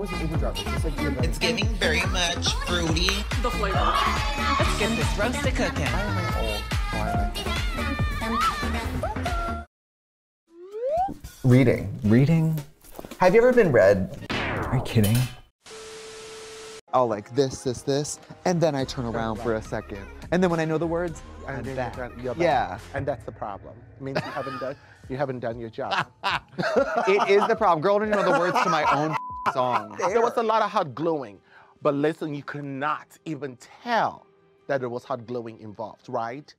What's an Uber? It's like you're It's giving very much fruity. The flavor. Let's get this roasted cooking. Why am I old? Oh, why am I? Reading. Reading? Have you ever been read? Are you kidding? Oh, like this, this, this, and then I turn around for a second. And then when I know the words, I'm And back. you're back. Yeah. And that's the problem. It means you haven't done you haven't done your job. it is the problem. Girl, I don't even know the words to my own song. there was a lot of hot gluing, but listen, you could not even tell that there was hot gluing involved, right?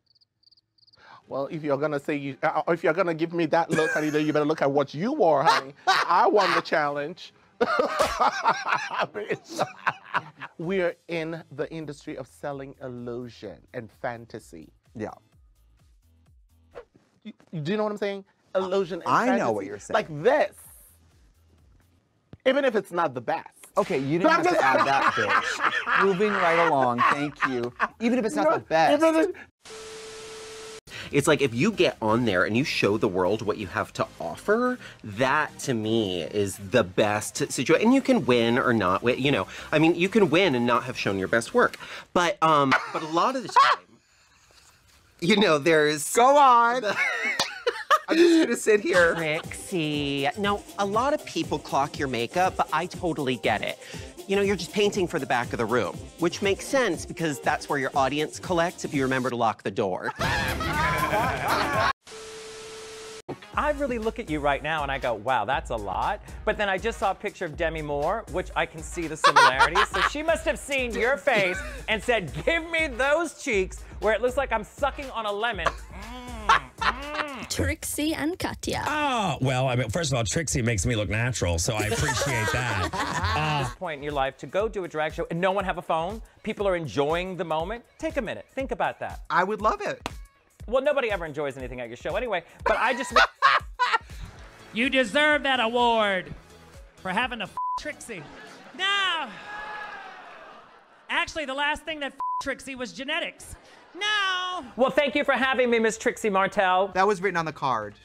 Well, if you're gonna say you, uh, if you're gonna give me that look, honey, then you better look at what you wore, honey. I won the challenge. We're in the industry of selling illusion and fantasy. Yeah. You- do you know what I'm saying? Illusion. And I know what you're saying. Like this. Even if it's not the best. Okay, you didn't have to add that, bitch. Moving right along, thank you. Even if it's not the best. Even if- It's like if you get on there and you show the world what you have to offer, that to me is the best situation. And you can win or not win. You know, I mean, you can win and not have shown your best work. But um, but a lot of the time, you know, there's Go on. I'm just gonna sit here. Trixie. No, a lot of people clock your makeup, but I totally get it. You know, you're just painting for the back of the room, which makes sense because that's where your audience collects if you remember to lock the door. I really look at you right now and I go, wow, that's a lot. But then I just saw a picture of Demi Moore, which I can see the similarities. so she must have seen your face and said, give me those cheeks where it looks like I'm sucking on a lemon. Trixie and Katya. Oh, well, I mean, first of all, Trixie makes me look natural, so I appreciate that. At uh, this point in your life to go do a drag show and no one have a phone, people are enjoying the moment. Take a minute, think about that. I would love it. Well, nobody ever enjoys anything at your show anyway, but I just. You deserve that award for having to f- Trixie. No! Actually, the last thing that f- Trixie was genetics. No! well, thank you for having me, Miss Trixie Martell. That was written on the card.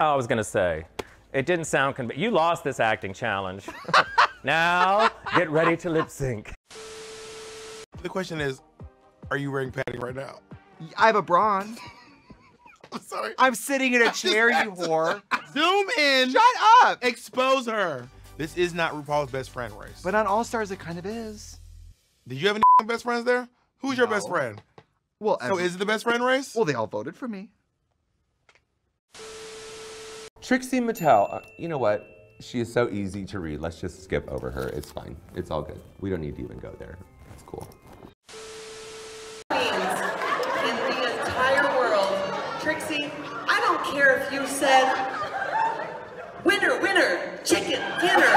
Oh, I was gonna say, it didn't sound conv- You lost this acting challenge. now, get ready to lip sync. The question is, are you wearing padding right now? I have a bra on. I'm sorry. I'm sitting in a chair, you whore. Zoom in. Shut up. Expose her. This is not RuPaul's best friend race. But on All Stars, it kind of is. Did you have any best friends there? Who's your best friend? Well, So is it the best friend race? well, they all voted for me. Trixie Mattel, uh, you know what? She is so easy to read. Let's just skip over her. It's fine. It's all good. We don't need to even go there. It's cool. In the entire world, Trixie, I don't care if you said winner, winner, chicken dinner.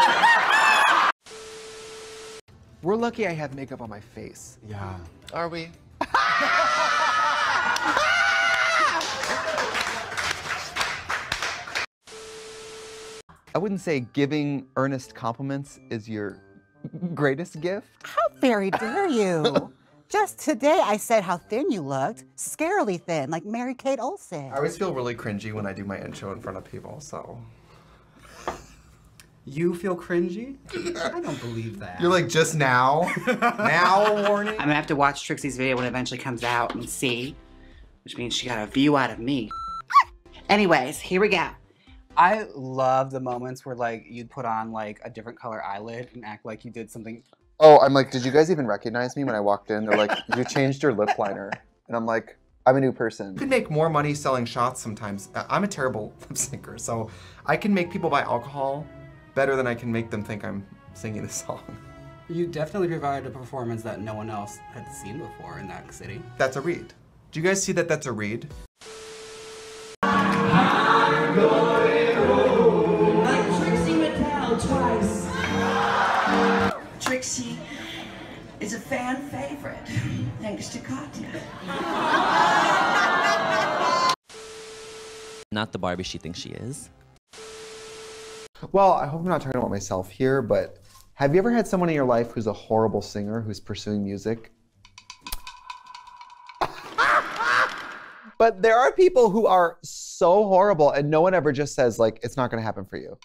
We're lucky I have makeup on my face. Yeah. Are we? I wouldn't say giving earnest compliments is your greatest gift. How very dare you? Just today I said how thin you looked, scarily thin, like Mary Kate Olsen. I always feel really cringy when I do my intro in front of people, so. You feel cringy? I don't believe that. You're like, just now? now warning? I'm gonna have to watch Trixie's video when it eventually comes out and see, which means she got a view out of me. Anyways, here we go. I love the moments where like you'd put on like a different color eyelid and act like you did something. Oh, I'm like, did you guys even recognize me when I walked in? They're like, you changed your lip liner. And I'm like, I'm a new person. You can make more money selling shots sometimes. I- I'm a terrible lip syncer, so I can make people buy alcohol better than I can make them think I'm singing a song. You definitely provided a performance that no one else had seen before in that city. That's a read. Do you guys see that that's a read? Fan favorite, thanks to Katya. Not the Barbie she thinks she is. Well, I hope I'm not talking about myself here, but have you ever had someone in your life who's a horrible singer who's pursuing music? but there are people who are so horrible and no one ever just says like it's not going to happen for you.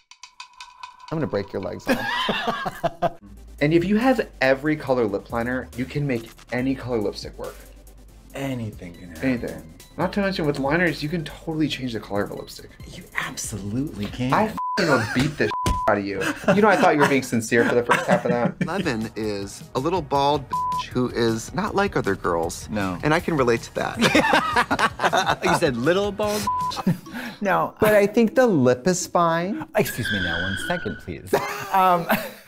I'm gonna break your legs off. and if you have every color lip liner, you can make any color lipstick work. Anything can happen. Anything. Not to mention with liners, you can totally change the color of a lipstick. You absolutely can. I f***ing will beat this out of you. You know, I thought you were being sincere for the first half of that. Levin is a little bald who is not like other girls. No. And I can relate to that. you said little bald. No. But I think the lip is fine. Excuse me now, one second, please. Um,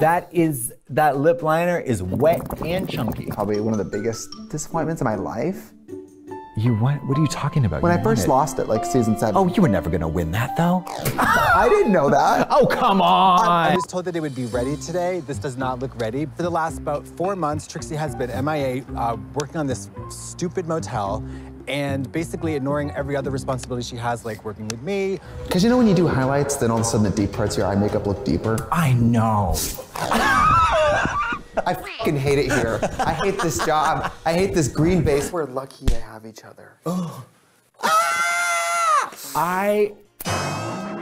that is that lip liner is wet and chunky. Probably one of the biggest disappointments of my life. You what? What are you talking about? When You I first it. lost it, like season seven. Oh, you were never gonna win that though. I didn't know that. Oh, come on. I was told that it would be ready today. This does not look ready. For the last about four months, Trixie has been MIA, uh, working on this stupid motel and basically ignoring every other responsibility she has, like working with me. Because you know when you do highlights, then all of a sudden the deep parts of your eye makeup look deeper? I know. I fucking hate it here. I hate this job. I hate this green base. We're lucky to have each other. I.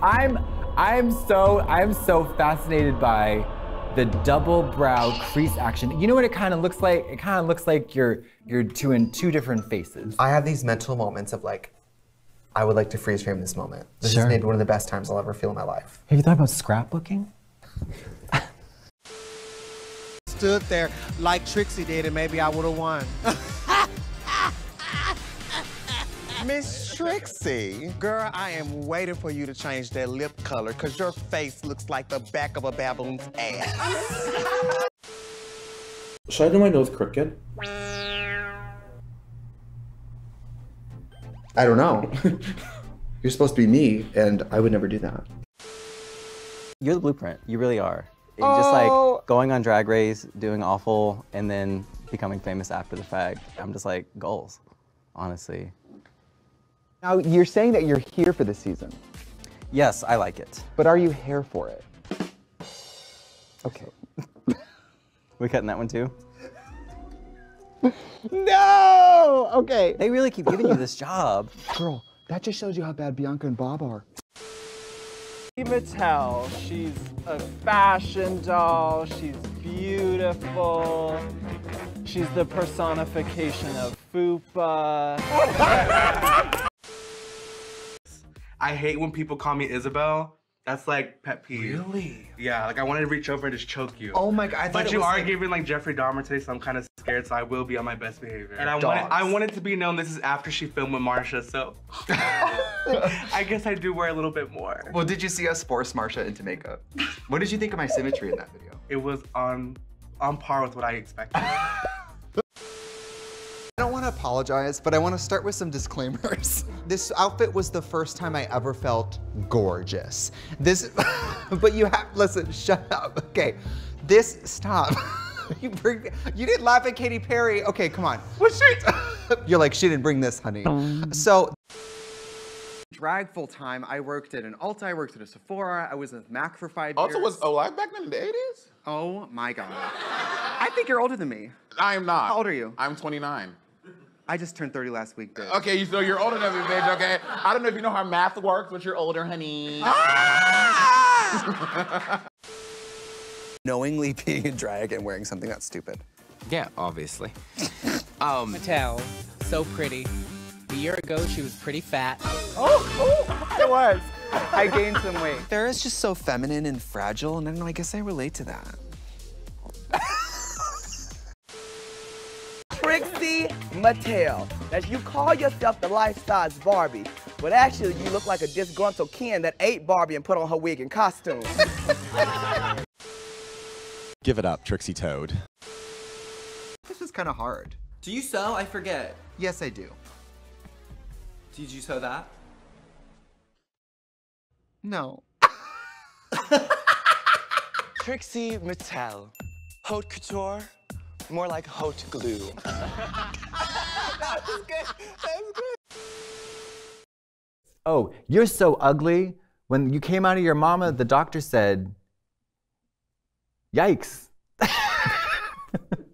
I'm I'm so I'm so fascinated by the double brow crease action. You know what it kind of looks like? It kind of looks like you're you're doing two different faces. I have these mental moments of like, I would like to freeze frame this moment. This Sure. is maybe one of the best times I'll ever feel in my life. Have you thought about scrapbooking? Stood there like Trixie did, and maybe I would have won. Miss Trixie, girl, I am waiting for you to change that lip color because your face looks like the back of a baboon's ass. Should I do my nose crooked? I don't know. You're supposed to be me, and I would never do that. You're the blueprint. You really are. Oh. Just like oh. going on Drag Race, doing awful, and then becoming famous after the fact. I'm just like goals, honestly. Now, you're saying that you're here for this season, Yes, I like it. but are you here for it? Okay. We cutting that one too? No! Okay. They really keep giving you this job. Girl, that just shows you how bad Bianca and Bob are. Mattel. She's a fashion doll. She's beautiful. She's the personification of fupa. I hate when people call me Isabel. That's like pet peeve. Really? Yeah, like I wanted to reach over and just choke you. Oh my God, I But you are like- giving like Jeffrey Dahmer today, so I'm kind of scared. So I will be on my best behavior. And I want I want it to be known this is after she filmed with Marsha, so I guess I do wear a little bit more. Well, did you see us force Marsha into makeup? What did you think of my symmetry in that video? It was on on par with what I expected. To apologize, but I want to start with some disclaimers. This outfit was the first time I ever felt gorgeous. This, but you have, listen, shut up. Okay, this, stop. You bring, you didn't laugh at Katy Perry. Okay, come on. What she? You're like, she didn't bring this, honey. Um. So, drag full time. I worked at an Ulta, I worked at a Sephora, I was with Mac for five years. Also, was alive back then in the 80s? Oh my God. I think you're older than me. I am not. How old are you? I'm 29. I just turned 30 last week, bitch. Okay, you so you're older than me, bitch, okay? I don't know if you know how math works, but you're older, honey. Ah! Knowingly being a drag and wearing something that's stupid. Yeah, obviously. um, Mattel, so pretty. A year ago, she was pretty fat. Oh, oh, I was. I gained some weight. Farrah's just so feminine and fragile, and I don't know, I guess I relate to that. Mattel. Now you call yourself the life-size Barbie, but actually you look like a disgruntled Ken that ate Barbie and put on her wig and costume. Give it up, Trixie Toad. This is kind of hard. Do you sew? I forget. Yes, I do. Did you sew that? No. Trixie Mattel. Haute couture, more like haute glue. Oh, you're so ugly. When you came out of your mama, the doctor said, "Yikes."